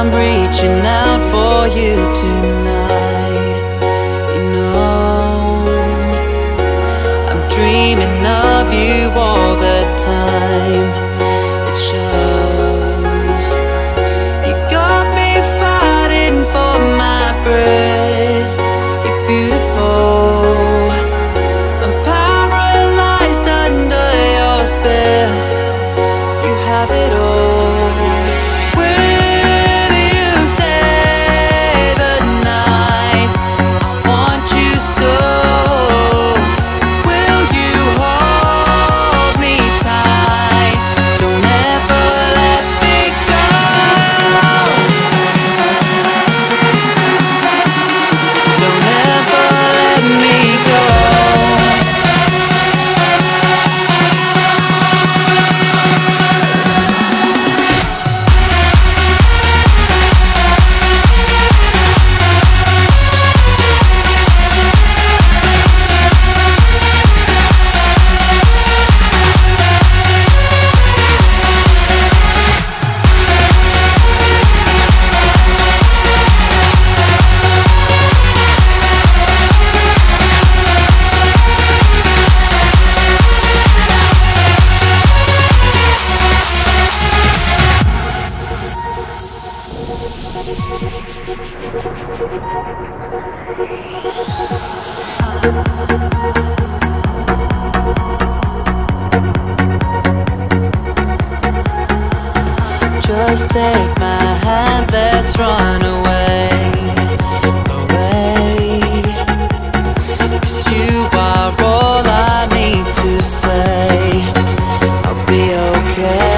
I'm reaching out for you tonight. You know, I'm dreaming of you all Just take my hand, let's run away. Away. Cause you are all I need to say. I'll be okay.